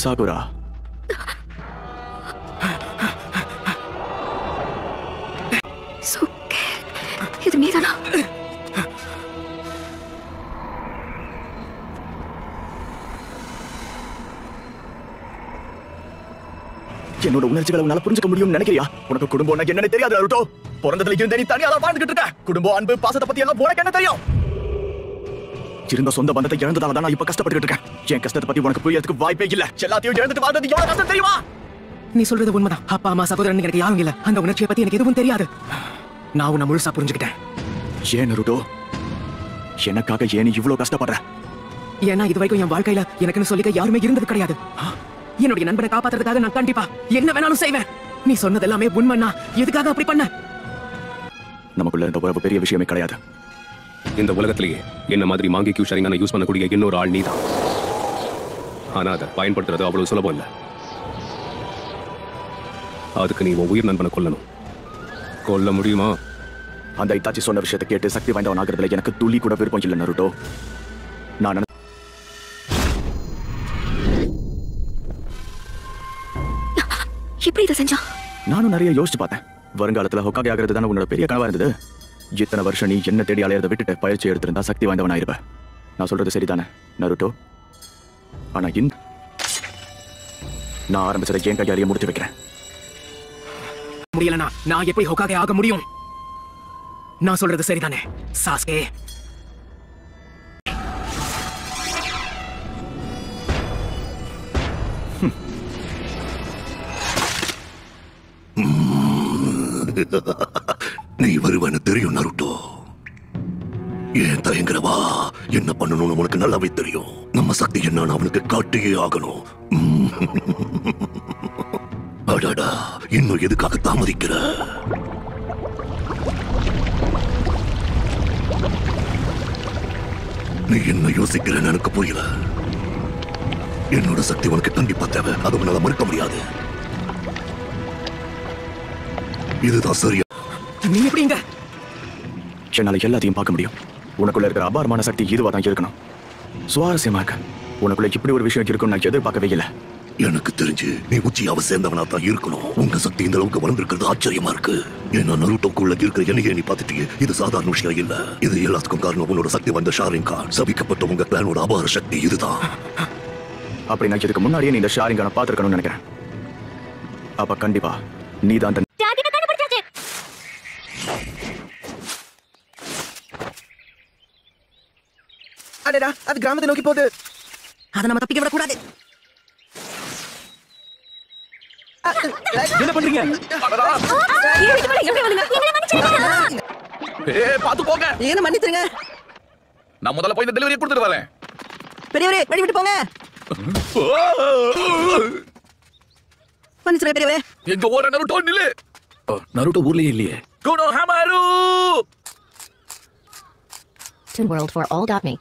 Sakura சுக்கே இது நீதானா என்னோட உணர்ச்சிகளை உன்னால புரிஞ்சுக்க முடியும்னு நினைக்கிறியா? உனக்கு குடும்பம் என்னன்னு தெரியாது அருட்டோ பிறந்ததுல இருந்தே நீ தனியா தான் வாழ்ந்துகிட்டு இருக்க. குடும்பம் அன்பு பாசத்தை பத்தி எல்லாம் உனக்கு என்ன தெரியும்? இருந்த சொந்த பந்தத்தை இழந்ததால தான் நான் இப்ப கஷ்டப்பட்டுட்டு இருக்கேன். என் கஷ்டத்தை பத்தி உனக்கு புரியறதுக்கு வாய்ப்பே இல்ல. எல்லாத்தையும் இழந்துட்டு வாழ்றது எவ்வளவு கஷ்டம் தெரியுமா? நீ சொல்றது உண்மைதான். அப்பா அம்மா சகோதரன் எனக்கு யாரும் இல்ல. அந்த உணர்ச்சியை பத்தி எனக்கு எதுவும் தெரியாது. நான் உன்னை முழுசா புரிஞ்சுக்கிட்டேன். ஏன் நருட்டோ எனக்காக ஏன் இவ்வளவு கஷ்டப்படுற? ஏன்னா இது வரைக்கும் என் வாழ்க்கையில எனக்குன்னு சொல்லிக்க யாருமே இருந்தது கிடையாது. என்னுடைய நண்பனை காப்பாத்துறதுக்காக நான் கண்டிப்பா என்ன வேணாலும் செய்வேன். நீ சொன்னது எல்லாமே உண்மைன்னா எதுக்காக அப்படி பண்ண? நமக்குள்ள இந்த உறவு பெரிய விஷயமே கிடையாது. இந்த உலகத்திலேயே என்ன மாதிரி மாங்கி கியூ ஷரிங்கான யூஸ் பண்ணக்கூடிய இன்னொரு ஆள் நீதான். ஆனா அதை பயன்படுத்துறது அவ்வளவு சுலபம் இல்ல. அதுக்கு நீ உன் உயிர் நண்பனை கொல்லணும். கொல்ல முடியுமா? அந்த இத்தாச்சி சொன்ன விஷயத்தை கேட்டு சக்தி வாய்ந்தவன் ஆகிறதுல எனக்கு துளி கூட விருப்பம் இல்லை நருட்டோ நான் எப்படி இதை செஞ்சான் நானும் நிறைய யோசிச்சு பார்த்தேன். வருங்காலத்துல ஹொக்காகி ஆகிறது தானே உன்னோட பெரிய கனவா இருந்தது? இத்தனை வருஷம் நீ என்ன தேடி அலையறதை விட்டுட்டு பயிற்சி எடுத்திருந்தா சக்தி வாய்ந்தவன் ஆயிருப்ப நான் சொல்றது சரிதானே நருட்டோ? ஆனா இந்த நான் ஆரம்பிச்சதை என் கையாலேயே முடிச்சு வைக்கிறேன். முடியலனா நான் எப்படி ஹொக்காகே ஆக முடியும்? நான் சொல்றது சரிதானே சாஸ்கே? நீ வருவேன்னு தெரியும் நருட்டோ. ஏன் தயங்குறவா? என்ன பண்ணணும்னு உனக்கு நல்லாவே தெரியும். நம்ம சக்தி என்னன்னு அவனுக்கு காட்டியே ஆகணும். அடாடா இன்னும் எதுக்காக தாமதிக்கிற? நீ என்ன யோசிக்கிறேன்னு எனக்கு புரியல. என்னோட சக்தி உனக்கு கண்டிப்பா தேவை. அது உன்னால மறுக்க முடியாது. இதுதான் சரியா நீ எப்படி இங்க என்னால எல்லாத்தையும் பார்க்க முடியும். உனக்குள்ள இருக்கிற அபாரமான சக்தி இதுவா தான் இருக்கணும். சுவாரஸ்யமா இருக்கு. உனக்குள்ள இப்படி ஒரு விஷயம் இருக்கும்னு நான் எதிர்பார்க்கவே இல்லை. எனக்கு தெரிஞ்சு நீ உச்சியாவ சேர்ந்தவனா தான் இருக்கணும். உங்க சக்தி இந்த அளவுக்கு வளர்ந்திருக்கிறது ஆச்சரியமா இருக்கு. ஏன்னா நருட்டோக்குள்ள இருக்கிற என்னையே நீ பார்த்துட்டியே. இது சாதாரண விஷயம் இல்ல. இது எல்லாத்துக்கும் காரணம் உன்னோட சக்தி வந்த ஷாரிங் கான். சபிக்கப்பட்ட உங்க கிளானோட அபார சக்தி இதுதான். அப்படி நான் இதுக்கு முன்னாடியே நீ இந்த ஷாரிங்கான பார்த்துருக்கணும்னு நினைக்கிறேன். அப்ப கண்டிப்பா நீ தான் அந்த அடடா அது கிராமத்தை நோக்கி போகுது. அதை நம்ம தப்பிக்க விடக்கூடாது. என்ன பண்றீங்க? ஏ பாத்து போங்க. என்ன மன்னித்துருங்க நான் முதல்ல போய் இந்த டெலிவரி கொடுத்துட்டு வரேன். பெரியவரே வழி விட்டு போங்க. மன்னிச்சுருங்க பெரியவரே. எங்க ஓர நருட்டோ நில்லு. நருட்டோ ஊர்லயே இல்லையே. கோனோ ஹமாரு World for all.me.